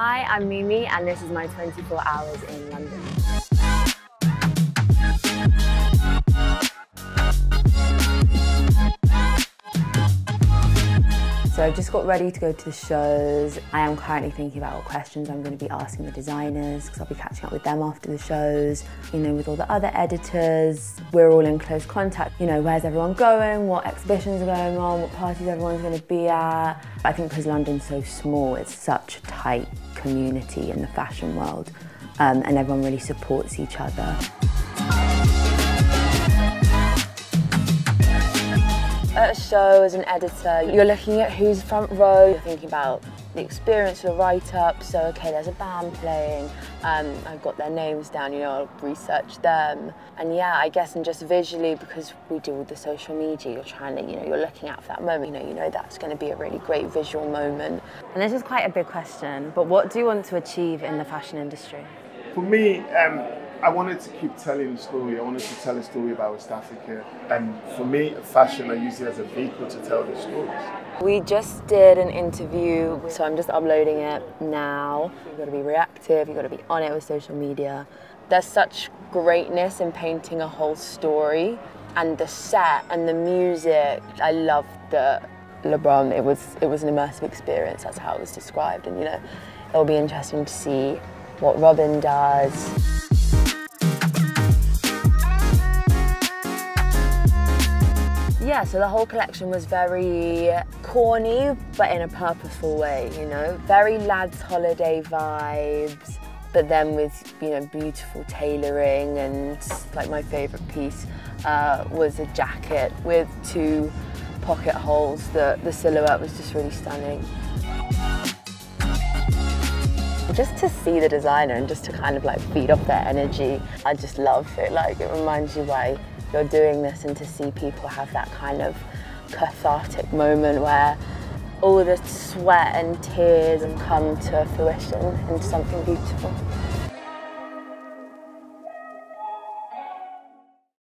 Hi, I'm Meemee and this is my 24 hours in London. So I've just got ready to go to the shows. I am currently thinking about what questions I'm going to be asking the designers because I'll be catching up with them after the shows, you know, with all the other editors. We're all in close contact, you know, where's everyone going, what exhibitions are going on, what parties everyone's going to be at. I think because London's so small, it's such a tight community in the fashion world um, and everyone really supports each other. At a show as an editor, you're looking at who's front row, you're thinking about the experience of the write-up, so okay, there's a band playing, um, I've got their names down, you know, I'll research them. And yeah, I guess and just visually, because we do with the social media, you're trying to, you know, you're looking out for that moment, you know, you know that's going to be a really great visual moment. And this is quite a big question, but what do you want to achieve in the fashion industry? For me, um, I wanted to keep telling the story. I wanted to tell a story about West Africa. And for me, fashion, I use it as a vehicle to tell the stories. We just did an interview, so I'm just uploading it now. You've got to be reactive, you've got to be on it with social media. There's such greatness in painting a whole story and the set and the music. I loved the Labrum. It was, it was an immersive experience, that's how it was described. And you know, it'll be interesting to see what Robyn does. Yeah, so the whole collection was very corny, but in a purposeful way, you know? Very lads holiday vibes, but then with, you know, beautiful tailoring and like my favorite piece uh, was a jacket with two pocket holes. The, the silhouette was just really stunning. Just to see the designer and just to kind of like feed off their energy, I just love it. Like it reminds you why you're doing this and to see people have that kind of cathartic moment where all the sweat and tears have come to fruition into something beautiful.